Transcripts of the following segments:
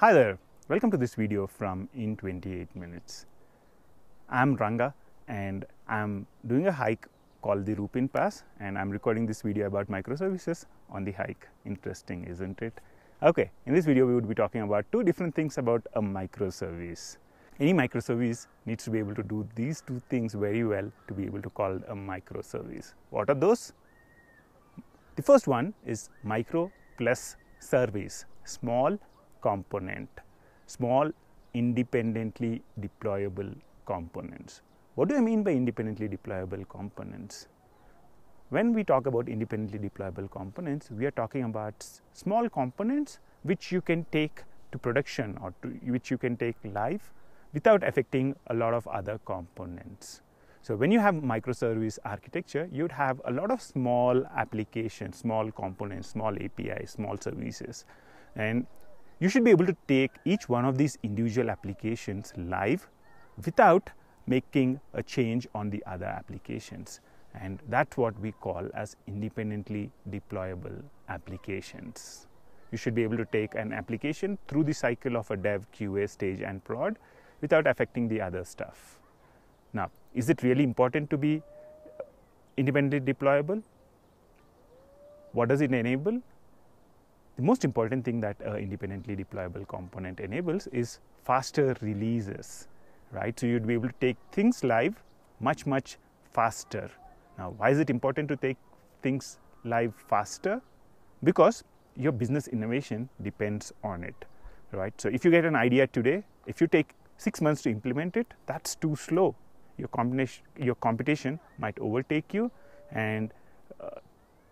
Hi there, welcome to this video from In 28 Minutes. I'm Ranga and I'm doing a hike called the Rupin Pass and I'm recording this video about microservices on the hike. Interesting, isn't it? Okay, in this video we would be talking about two different things about a microservice. Any microservice needs to be able to do these two things very well to be able to call a microservice. What are those? The first one is micro plus service, small component, small independently deployable components. What do I mean by independently deployable components? When we talk about independently deployable components, we are talking about small components which you can take to production or to, which you can take live without affecting a lot of other components. So when you have microservice architecture, you'd have a lot of small applications, small components, small APIs, small services. And you should be able to take each one of these individual applications live without making a change on the other applications. And that's what we call as independently deployable applications. You should be able to take an application through the cycle of a dev, QA stage, and prod without affecting the other stuff. Now, is it really important to be independently deployable? What does it enable? The most important thing that an independently deployable component enables is faster releases, right? So you'd be able to take things live much, much faster. Now, why is it important to take things live faster? Because your business innovation depends on it, right? So if you get an idea today, if you take six months to implement it, that's too slow. Your, combination, your competition might overtake you, and uh,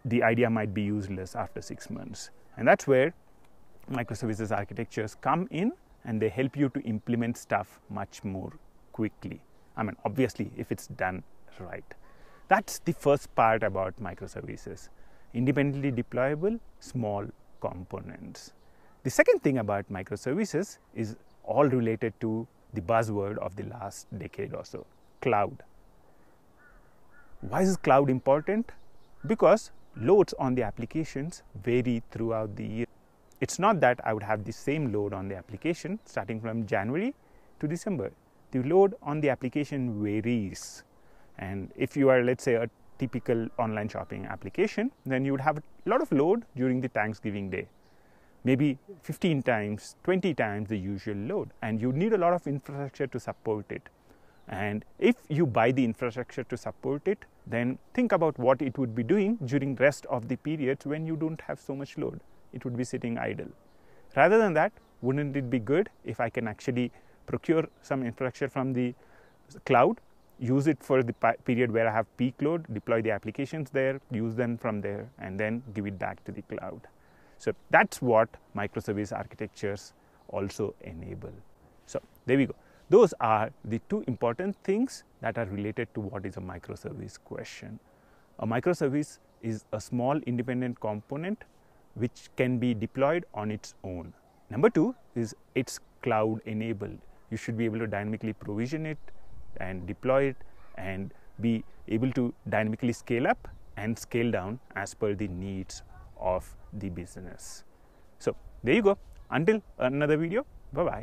the idea might be useless after six months. And that's where microservices architectures come in and they help you to implement stuff much more quickly. I mean, obviously, if it's done right. That's the first part about microservices independently deployable small components. The second thing about microservices is all related to the buzzword of the last decade or so cloud. Why is cloud important? Because loads on the applications vary throughout the year. It's not that I would have the same load on the application starting from January to December. The load on the application varies. And if you are, let's say, a typical online shopping application, then you would have a lot of load during the Thanksgiving day. Maybe 15 times, 20 times the usual load. And you need a lot of infrastructure to support it. And if you buy the infrastructure to support it, then think about what it would be doing during rest of the periods when you don't have so much load. It would be sitting idle. Rather than that, wouldn't it be good if I can actually procure some infrastructure from the cloud, use it for the period where I have peak load, deploy the applications there, use them from there, and then give it back to the cloud. So that's what microservice architectures also enable. So there we go. Those are the two important things that are related to what is a microservice question. A microservice is a small independent component which can be deployed on its own. Number two is it's cloud enabled. You should be able to dynamically provision it and deploy it and be able to dynamically scale up and scale down as per the needs of the business. So, there you go. Until another video, bye bye.